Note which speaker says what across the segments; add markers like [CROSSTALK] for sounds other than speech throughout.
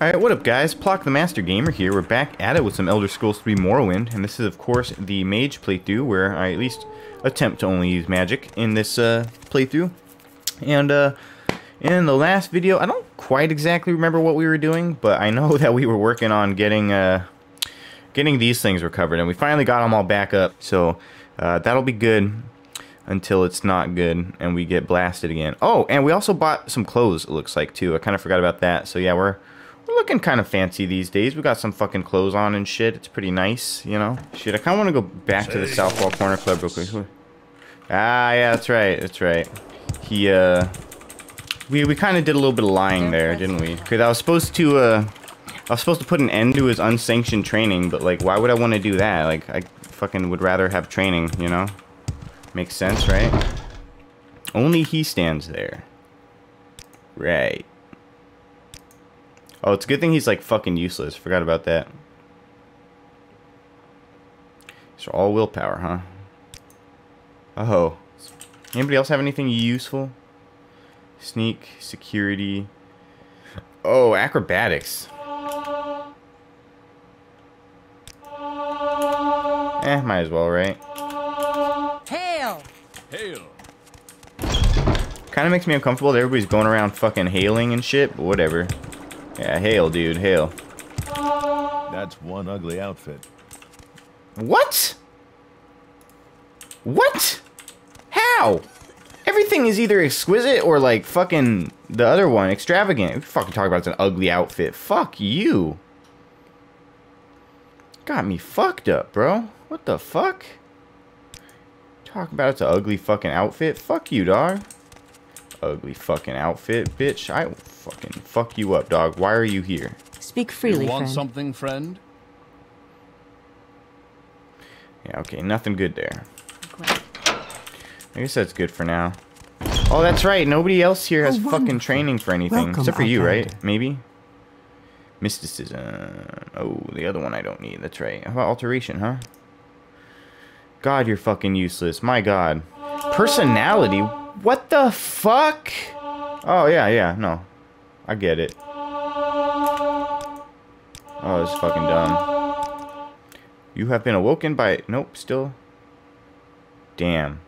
Speaker 1: Alright, what up guys? Plok the Master Gamer here. We're back at it with some Elder Scrolls 3 Morrowind, and this is of course the Mage playthrough, where I at least attempt to only use magic in this uh, playthrough. And uh, in the last video, I don't quite exactly remember what we were doing, but I know [LAUGHS] that we were working on getting uh, getting these things recovered, and we finally got them all back up, so uh, that'll be good until it's not good and we get blasted again. Oh, and we also bought some clothes, it looks like, too. I kind of forgot about that. So yeah, we're we're looking kind of fancy these days. We got some fucking clothes on and shit. It's pretty nice, you know? Shit, I kind of want to go back to the Southwall Corner Club real quick. Ah, yeah, that's right. That's right. He, uh... We, we kind of did a little bit of lying there, didn't we? Because I was supposed to, uh... I was supposed to put an end to his unsanctioned training, but, like, why would I want to do that? Like, I fucking would rather have training, you know? Makes sense, right? Only he stands there. Right. Oh, it's a good thing he's like fucking useless. Forgot about that. These are all willpower, huh? Oh. Anybody else have anything useful? Sneak, security. Oh, acrobatics. Eh, might as well, right?
Speaker 2: Hail!
Speaker 3: Hail!
Speaker 1: Kind of makes me uncomfortable that everybody's going around fucking hailing and shit, but whatever. Yeah, hail, dude, hail.
Speaker 3: That's one ugly outfit.
Speaker 1: What? What? How? Everything is either exquisite or like fucking the other one, extravagant. We fucking talk about it's an ugly outfit. Fuck you. Got me fucked up, bro. What the fuck? Talk about it's an ugly fucking outfit. Fuck you, dog. Ugly fucking outfit, bitch. I will fucking fuck you up, dog. Why are you here?
Speaker 2: Speak freely,
Speaker 3: you want
Speaker 2: friend.
Speaker 3: something, friend?
Speaker 1: Yeah, okay, nothing good there. I guess that's good for now. Oh, that's right. Nobody else here has
Speaker 2: Oh,
Speaker 1: fucking training for anything.
Speaker 2: Welcome,
Speaker 1: except for you, right? Maybe? Mysticism. Oh, the other one I don't need. That's right. How about alteration, huh? God, you're fucking useless. My god. Personality? What the fuck? Oh, yeah, yeah. No. I get it. Oh, it's fucking dumb. You have been awoken by... Nope, still... Damn.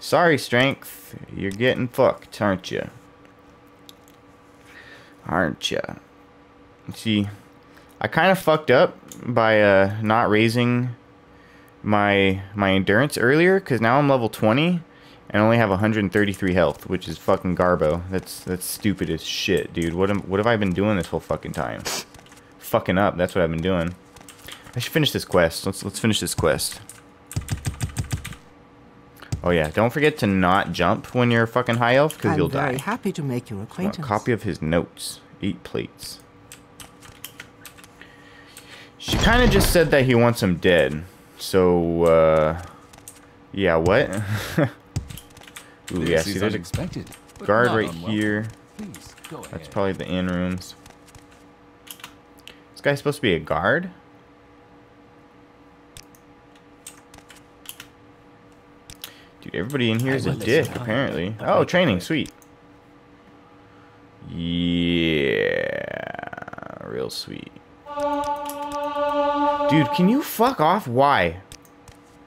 Speaker 1: Sorry, Strength. You're getting fucked, aren't you? Aren't you? See, I kind of fucked up by uh, not raising my my endurance earlier, because now I'm level 20 and only have 133 health, which is fucking garbo. That's that's stupid as shit, dude. What am, what have I been doing this whole fucking time? Fucking up. That's what I've been doing. I should finish this quest. Let's let's finish this quest. Oh yeah, don't forget to not jump when you're fucking high elf, because
Speaker 2: I'm
Speaker 1: you'll
Speaker 2: very
Speaker 1: die.
Speaker 2: happy to make your acquaintance.
Speaker 1: a copy of his notes. Eight plates. She kind of just said that he wants him dead. So, uh... Yeah, what? [LAUGHS] Ooh, yeah, see, there's a guard right here. That's probably the inn rooms. This guy's supposed to be a guard? Dude, everybody in here is a dick, apparently. Oh, training, sweet. Yeah, real sweet. Dude, can you fuck off? Why?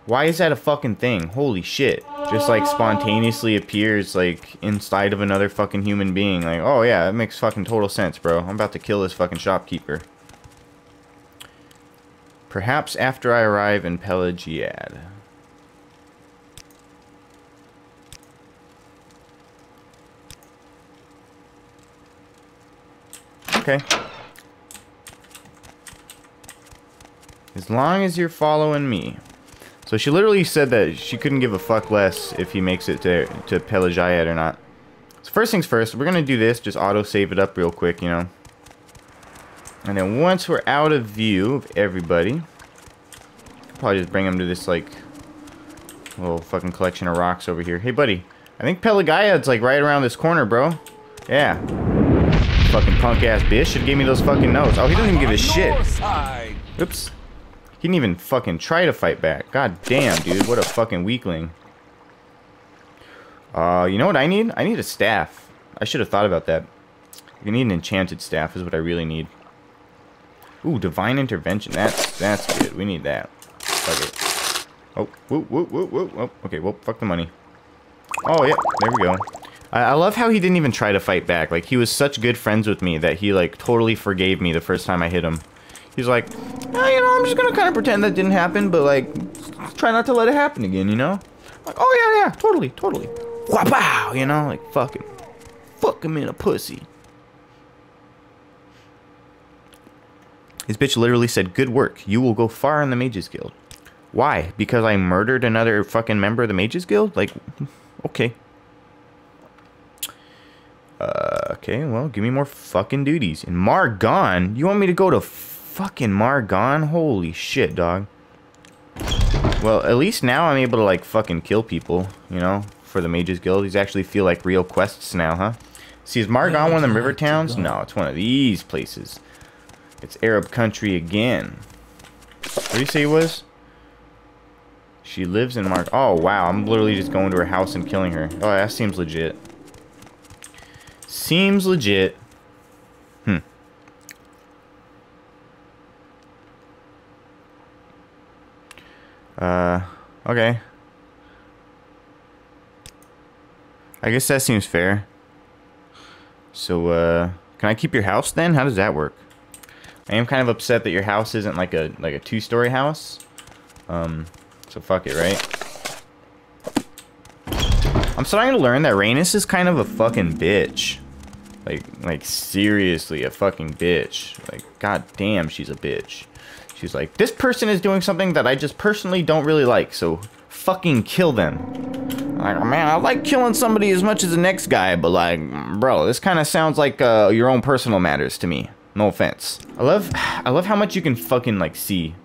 Speaker 1: Why is that a fucking thing? Holy shit. Just like spontaneously appears like inside of another fucking human being. Like, oh yeah, that makes fucking total sense, bro. I'm about to kill this fucking shopkeeper. Perhaps after I arrive in Pelagiad. Okay. As long as you're following me. So she literally said that she couldn't give a fuck less if he makes it to, to Pelagiad or not. So first things first, we're going to do this. Just auto-save it up real quick, you know. And then once we're out of view of everybody, probably just bring him to this, like, little fucking collection of rocks over here. Hey, buddy. I think Pelagiad's, like, right around this corner, bro. Yeah. Fucking punk-ass bitch should give me those fucking notes. Oh, he doesn't even give a shit. Oops. He didn't even fucking try to fight back. God damn, dude. What a fucking weakling. Uh, you know what I need? I need a staff. I should have thought about that. I need an enchanted staff is what I really need. Ooh, divine intervention. That's that's good. We need that. Fuck it. Oh, whoop, whoop, whoop, whoop, whoop. Okay, well, fuck the money. Oh, yeah, there we go. I, I love how he didn't even try to fight back. Like, he was such good friends with me that he, like, totally forgave me the first time I hit him. He's like, oh, you know, I'm just gonna kind of pretend that didn't happen, but, like, try not to let it happen again, you know? Like, oh, yeah, yeah, totally, totally. Wow, you know, like, fuck him. Fuck him in a pussy. His bitch literally said, Good work. You will go far in the Mages Guild. Why? Because I murdered another fucking member of the Mages Guild? Like, okay. Uh, okay, well, give me more fucking duties. In Margon? You want me to go to fucking Margon? Holy shit, dog. Well, at least now I'm able to, like, fucking kill people, you know, for the Mages Guild. These actually feel like real quests now, huh? See, is Margon one of them river towns? No, it's one of these places. It's Arab country again. What do you say it was? She lives in Mark. Oh, wow. I'm literally just going to her house and killing her. Oh, that seems legit. Seems legit. Uh, okay. I guess that seems fair. So, uh, can I keep your house then? How does that work? I am kind of upset that your house isn't like a like a two-story house. Um, so fuck it, right? I'm starting to learn that Ranis is kind of a fucking bitch. Like, like seriously, a fucking bitch. Like, god damn, she's a bitch. She's like, this person is doing something that I just personally don't really like, so fucking kill them. Like, man, I like killing somebody as much as the next guy, but like, bro, this kind of sounds like uh, your own personal matters to me. No offense. I love, [SIGHS] I love how much you can fucking like see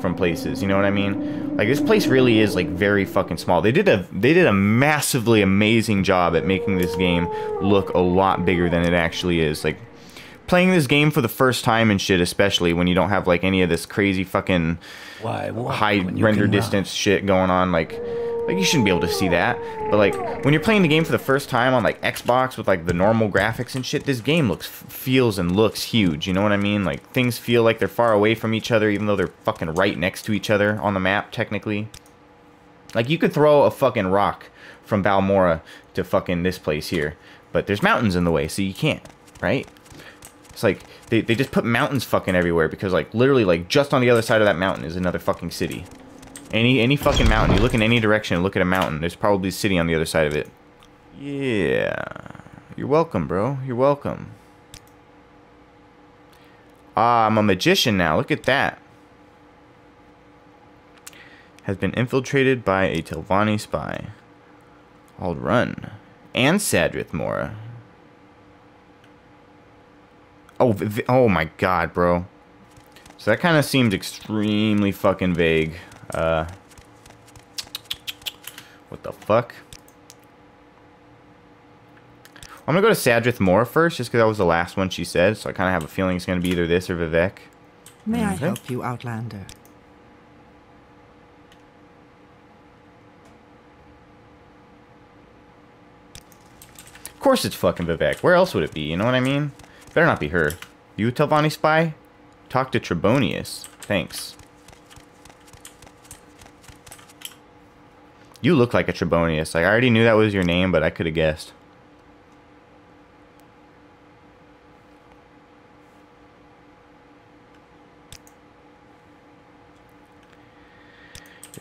Speaker 1: from places. You know what I mean? Like this place really is like very fucking small. They did a, they did a massively amazing job at making this game look a lot bigger than it actually is. Like playing this game for the first time and shit, especially when you don't have like any of this crazy fucking
Speaker 3: Why,
Speaker 1: high render distance shit going on. Like, like you shouldn't be able to see that. But like when you're playing the game for the first time on like Xbox with like the normal graphics and shit, this game looks feels and looks huge. You know what I mean? Like things feel like they're far away from each other, even though they're fucking right next to each other on the map technically. Like you could throw a fucking rock from Balmora to fucking this place here, but there's mountains in the way, so you can't, right? It's like they, they just put mountains fucking everywhere because like literally like just on the other side of that mountain is another fucking city. Any any fucking mountain, you look in any direction and look at a mountain, there's probably a city on the other side of it. Yeah. You're welcome, bro. You're welcome. Ah, I'm a magician now. Look at that. Has been infiltrated by a Telvanni spy. I'll run. And Sadrith Mora. Oh, oh my god, bro. So that kind of seemed extremely fucking vague. Uh, what the fuck? I'm gonna go to Sadrith Mora first, just because that was the last one she said, so I kind of have a feeling it's gonna be either this or Vivec.
Speaker 2: May I help you, Outlander?
Speaker 1: Of course it's fucking Vivec. Where else would it be? You know what I mean? Better not be her. You Telvanni spy? Talk to Trebonius. Thanks. You look like a Trebonius. Like, I already knew that was your name, but I could have guessed.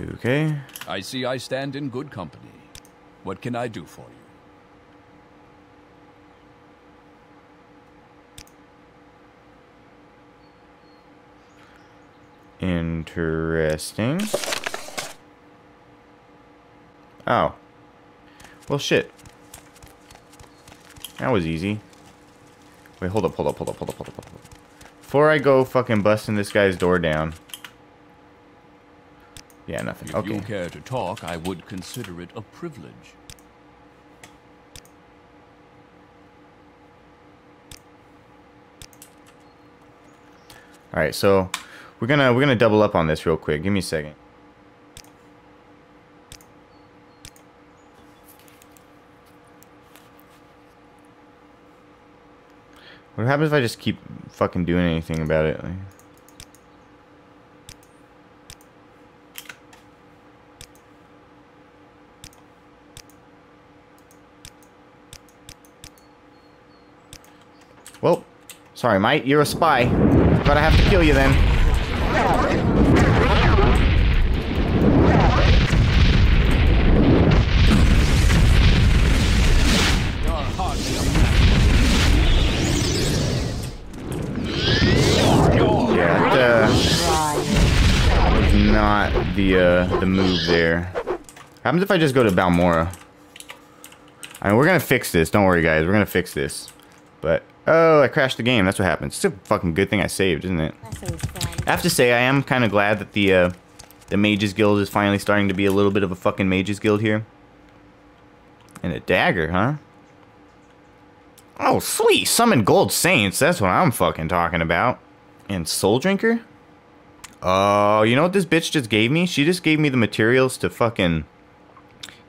Speaker 1: Okay.
Speaker 3: I see I stand in good company. What can I do for you?
Speaker 1: Interesting. Oh. Well, shit. That was easy. Wait, hold up, hold up, hold up, hold up, hold up, hold up. Before I go fucking busting this guy's door down. Yeah, nothing.
Speaker 3: If
Speaker 1: Okay.
Speaker 3: you care to talk, I would consider it a privilege.
Speaker 1: All right, so we're gonna we're gonna double up on this real quick. Give me a second. What happens if I just keep fucking doing anything about it? Like, Well, sorry, mate. You're a spy. But I have to kill you then. Not the uh, the move there. Happens if I just go to Balmora. I mean, we're gonna fix this. Don't worry, guys. We're gonna fix this. But oh, I crashed the game. That's what happens. It's a fucking good thing I saved, isn't it? I have to say, I am kind of glad that the uh, the Mages Guild is finally starting to be a little bit of a fucking Mages Guild here. And a dagger, huh? Oh, sweet. Summon Gold Saints. That's what I'm fucking talking about. And Soul Drinker? Oh, you know what this bitch just gave me? She just gave me the materials to fucking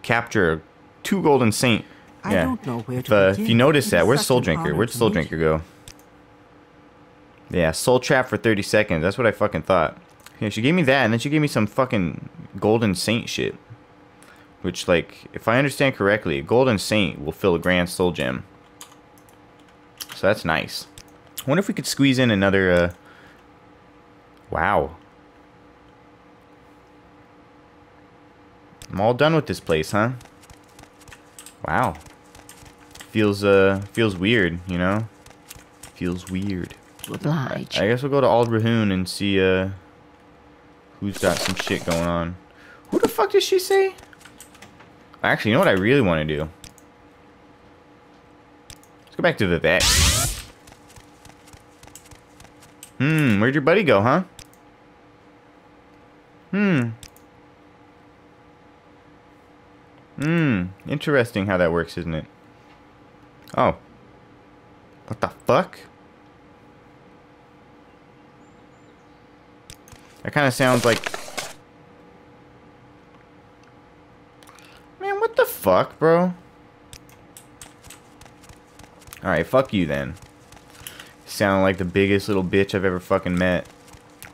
Speaker 1: capture two Golden Saint.
Speaker 2: I
Speaker 1: yeah.
Speaker 2: don't know where
Speaker 1: If,
Speaker 2: to
Speaker 1: uh, if you notice that, where's Soul Drinker? Where'd Soul Drinker go? Yeah, Soul Trap for 30 seconds. That's what I fucking thought. Yeah, she gave me that, and then she gave me some fucking Golden Saint shit. Which, like, if I understand correctly, a Golden Saint will fill a Grand Soul Gem. So that's nice. I wonder if we could squeeze in another, uh... Wow. I'm all done with this place, huh? Wow. Feels, uh, feels weird, you know? Feels weird.
Speaker 2: Oblige.
Speaker 1: I guess we'll go to Ald'ruhn and see, uh, who's got some shit going on. Who the fuck did she say? Actually, you know what I really want to do? Let's go back to Vivec. Hmm, where'd your buddy go, huh? Hmm. Hmm, interesting how that works, isn't it? Oh. What the fuck? That kind of sounds like... Man, what the fuck, bro? Alright, fuck you then. Sound like the biggest little bitch I've ever fucking met.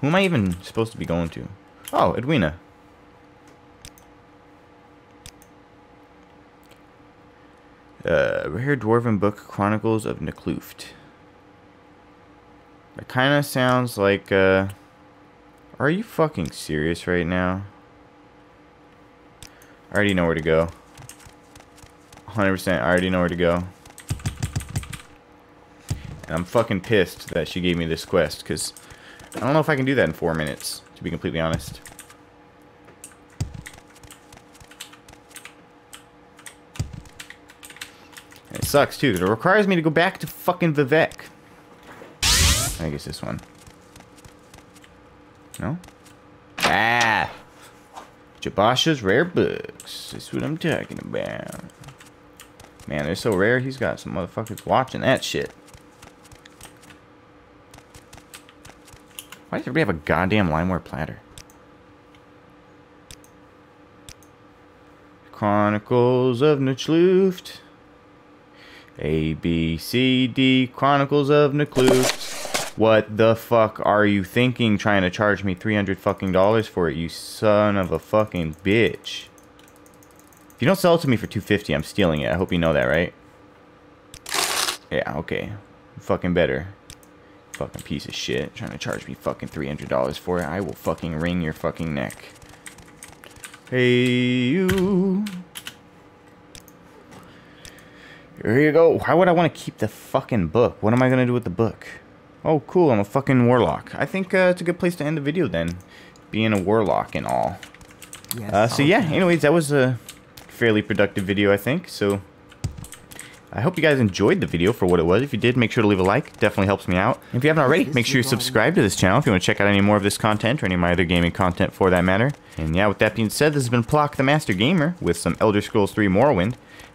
Speaker 1: Who am I even supposed to be going to? Oh, Edwinna. Uh, Rare Dwarven Book Chronicles of Nchuleft. It kind of sounds like, uh... Are you fucking serious right now? I already know where to go. 100%, I already know where to go. And I'm fucking pissed that she gave me this quest, because I don't know if I can do that in four minutes, to be completely honest. Sucks, too, because it requires me to go back to fucking Vivec. I guess this one. No? Ah! Jobasha's rare books. That's what I'm talking about. Man, they're so rare, he's got some motherfuckers watching that shit. Why does everybody have a goddamn limeware platter? Chronicles of Nchuleft. A, B, C, D. Chronicles of Nchuleft. What the fuck are you thinking trying to charge me 300 fucking dollars for it, you son of a fucking bitch? If you don't sell it to me for 250, I'm stealing it. I hope you know that, right? Yeah, okay. Fucking better. Fucking piece of shit. Trying to charge me fucking $300 for it. I will fucking wring your fucking neck. Hey, you. Here you go. Why would I want to keep the fucking book? What am I going to do with the book? Oh, cool. I'm a fucking warlock. I think uh, it's a good place to end the video then. Being a warlock and all.
Speaker 2: Yes,
Speaker 1: Uh, so
Speaker 2: I'll
Speaker 1: yeah, anyways, that was a fairly productive video, I think. So I hope you guys enjoyed the video for what it was. If you did, make sure to leave a like. Definitely helps me out. If you haven't already, make sure you subscribe to this channel if you want to check out any more of this content or any of my other gaming content for that matter. And yeah, with that being said, this has been Plok the Master Gamer with some Elder Scrolls 3 Morrowind.